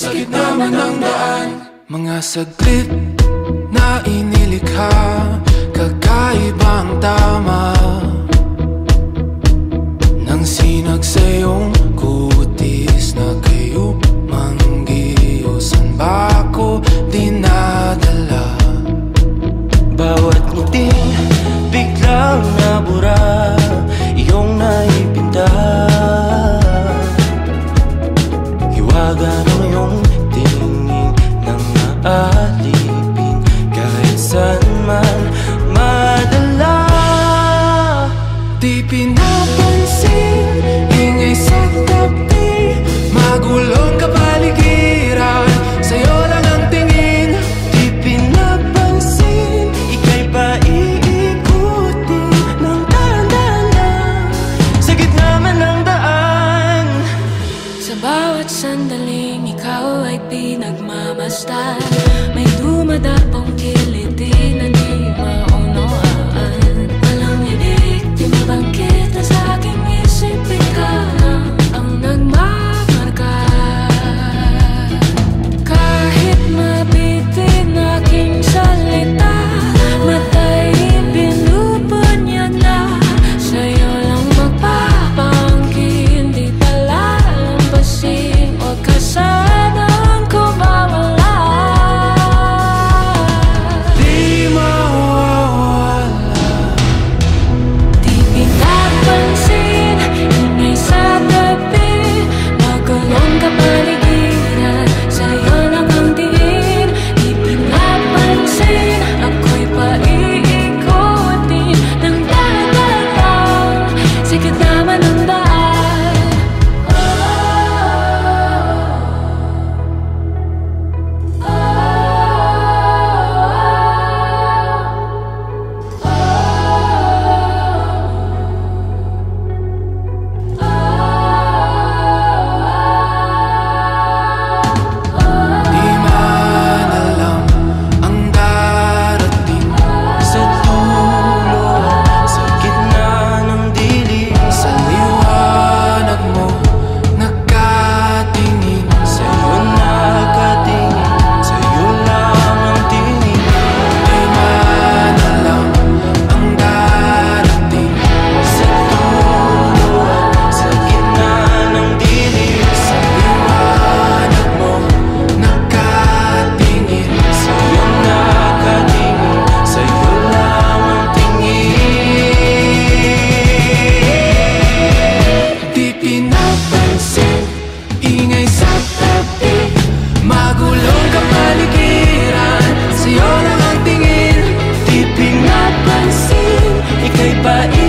man ang daan Mga saglit na inilikha Kakaibang tama. Nang sinag sa iyong kutis na kayo Manggiyo San ba ako dinadala? Bawat ngiting biglang sandaling ikaw ay pinagmamastan take, but